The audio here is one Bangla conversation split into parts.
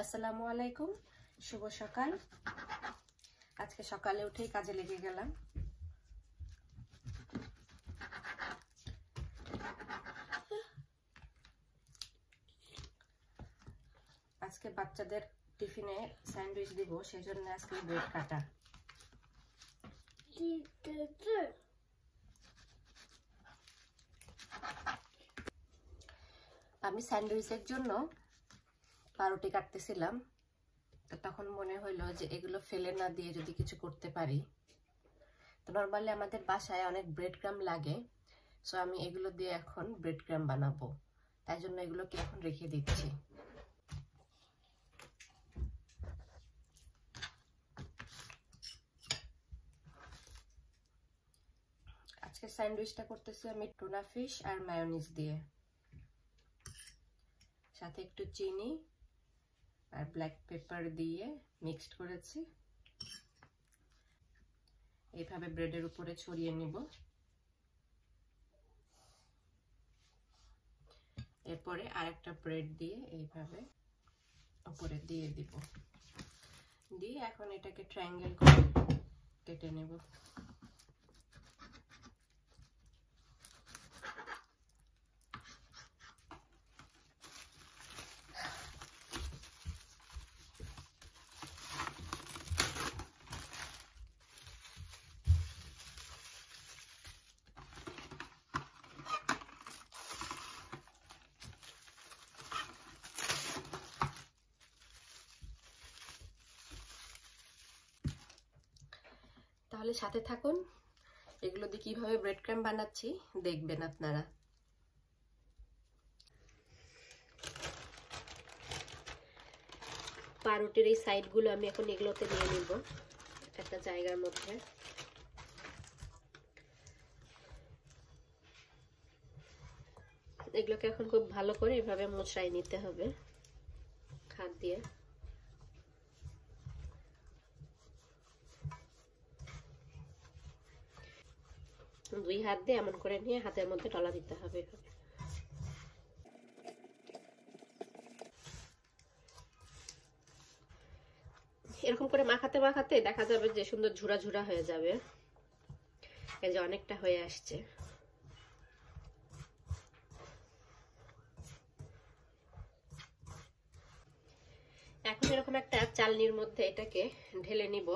আসসালামু আলাইকুম, শুভ সকাল। আজকে সকালে উঠেই কাজে লেগে গেলাম। আজকে বাচ্চাদের টিফিনে স্যান্ডউইচ দিব সেই জন্য আজকে ব্রেড কাটা। আমি স্যান্ডউইচের জন্য পাউরুটি কাটতেছিলাম। তো তখন মনে হইল যে এগুলো ফেলে না দিয়ে যদি কিছু করতে পারি। তো নর্মালি আমাদের বাসায় অনেক ব্রেড ক্রাম লাগে। সো আমি এগুলো দিয়ে এখন ব্রেড ক্রাম বানাবো। তাই জন্য এগুলোকে এখন রেখে দিচ্ছি। আজকে স্যান্ডউইচটা করতেছি আমি টুনা ফিশ আর মায়োনিজ দিয়ে। সাথে একটু চিনি। আর ব্ল্যাক পেপার দিয়ে মিক্সড করেছি। এইভাবে ব্রেডের উপরে ছড়িয়ে নিব। এরপরে আরেকটা ব্রেড দিয়ে এইভাবে উপরে দিয়ে দিব। দিয়ে এখন এটাকে ট্রায়াঙ্গেল করে কেটে নেব। তাহলে সাথে থাকুন। এগুলো দিয়ে কীভাবে ব্রেড ক্রাম বানাচ্ছি, দেখবেন আপনারা। পাউরুটির এই সাইডগুলো আমি এখন এগুলোতে নিয়ে নিব, একটা জায়গার মধ্যে। এগুলোকে এখন খুব ভালো করে এভাবে মোচড়াই নিতে হবে, হাত দিয়ে। দুই হাত দিয়ে এমন করে নিয়ে হাতের মধ্যে ডলা দিতে হবে। এরকম করে মাখাতে মাখাতে দেখা যাবে যে সুন্দর ঝুরা ঝুরা হয়ে যাবে। এই যে অনেকটা হয়ে আসছে। এখন এরকম একটা চালনির মধ্যে এটাকে ঢেলে নিব।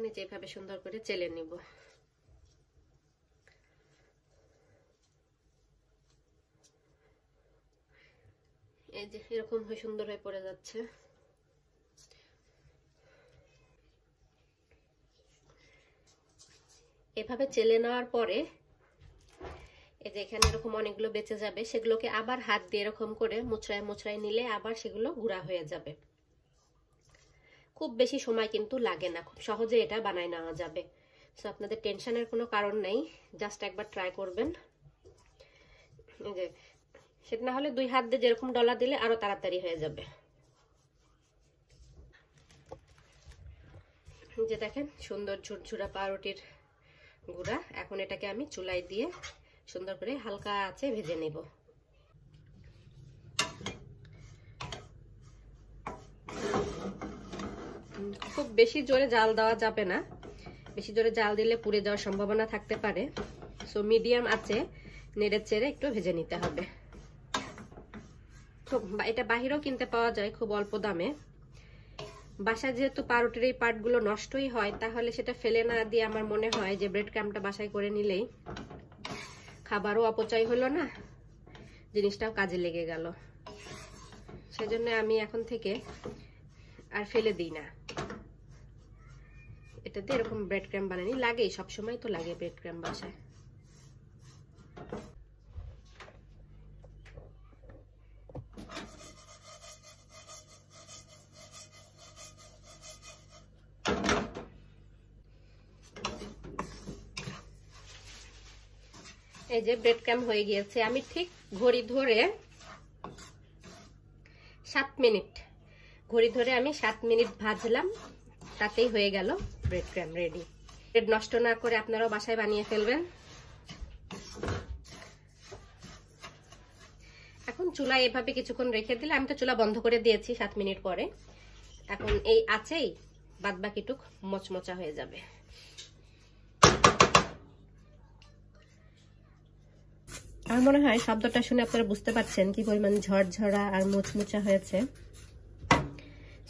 এখন যেভাবে সুন্দর করে চেলে নিব। এই যে এরকম হয়ে সুন্দর হয়ে পড়ে যাচ্ছে। এভাবে চেলে নেওয়ার পরে এই যে এখানে এরকম অনেকগুলো বেঁচে যাবে, সেগুলোকে আবার হাত দিয়ে এরকম করে মুচড়ায় মুচড়ায় নিলে আবার সেগুলো গুঁড়া হয়ে যাবে। খুব বেশি সময় কিন্তু লাগে না। খুব সহজে এটা বানায় নেওয়া যাবে। সো আপনাদের টেনশনের কোনো কারণ নেই। জাস্ট একবার ট্রাই করবেন। যে, সেটা না হলে দুই হাত দিয়ে যেরকম ডলা দিলে আরও তাড়াতাড়ি হয়ে যাবে। যে দেখেন, সুন্দর ঝুরঝুরা পাউরুটির গুঁড়া। এখন এটাকে আমি চুলাই দিয়ে সুন্দর করে হালকা আছে ভেজে নেব। খুব বেশি জোরে জাল দেওয়া যাবে না। বেশি জোরে জাল দিলে পুড়ে যাওয়ার সম্ভাবনা থাকতে পারে। সো মিডিয়াম আছে, নেড়ে চেড়ে একটু ভেজে নিতে হবে। এটা বাহিরেও কিনতে পাওয়া যায় খুব অল্প দামে। বাসায় যেহেতু পাউরুটির এই পার্টগুলো নষ্টই হয়, তাহলে সেটা ফেলে না দিয়ে আমার মনে হয় যে ব্রেড ক্রামটা বাসায় করে নিলেই খাবারও অপচয় হলো না, জিনিসটাও কাজে লেগে গেল। সেজন্য আমি এখন থেকে আর ফেলে দিই না। এটাতে এরকম ব্রেড ক্রাম বানানি। লাগেই, সবসময় তো লাগে ব্রেড ক্রাম বাসায়। এই যে ব্রেড ক্রাম হয়ে গিয়েছে। আমি ঠিক ঘড়ি ধরে সাত মিনিট, ঘড়ি ধরে আমি সাত মিনিট ভাজলাম। তাতেই হয়ে গেল ব্রেড ক্র্যাম রেডি ব্রেড নষ্ট না করে আপনারাও বাসায় বানিয়ে ফেলবেন। এখন চুলা এভাবে কিছুক্ষণ রেখে দিলে, আমি তো চুলা বন্ধ করে দিয়েছি সাত মিনিট পরে। এখন এই আছেই বাদ বাকিটুক মচমচা হয়ে যাবে। আমার মনে হয় শব্দটা শুনে আপনারা বুঝতে পারছেন কি পরিমাণ ঝরঝরা আর মুচমুচা হয়েছে।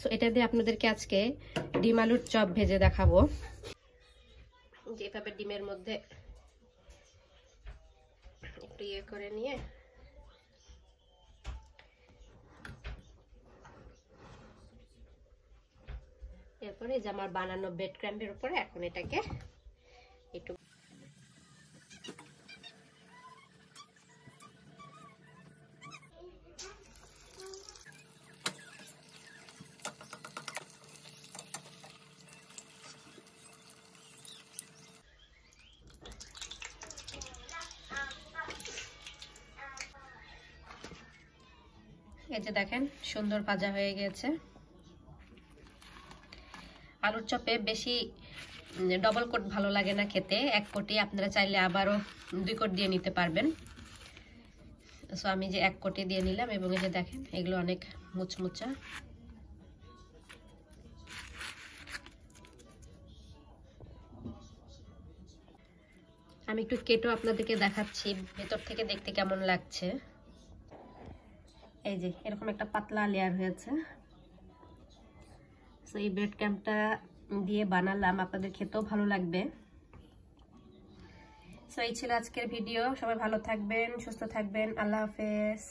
সো এটা দিয়ে আপনাদেরকে আজকে ডিম আলুর চপ ভেজে দেখাবো। যেভাবে ডিমের মধ্যে একটু ইয়ে করে নিয়ে এরপরে যে আমার বানানো বেড ক্র্যাম্পের উপরে এখন এটাকে একটু এই যে দেখেন, সুন্দর ভাজা হয়ে গেছে। আলুর চপে বেশি ডবল কোট ভালো লাগে না খেতে। এক কোটি আপনারা চাইলে আবারও দুই কোট দিয়ে নিতে পারবেন। সো আমি যে এক কোটি দিয়ে নিলাম এবং এই যে দেখেন, এগুলো অনেক মুচমুচা। আমি একটু কেটো আপনাদেরকে দেখাচ্ছি, ভেতর থেকে দেখতে কেমন লাগছে। এই যে, এরকম একটা পাতলা লেয়ার হয়েছে। সো এই ব্রেড ক্যাম্পটা দিয়ে বানালাম, আপনাদের খেতেও ভালো লাগবে। সো এই ছিল আজকের ভিডিও সবাই ভালো থাকবেন, সুস্থ থাকবেন। আল্লাহ হাফেজ।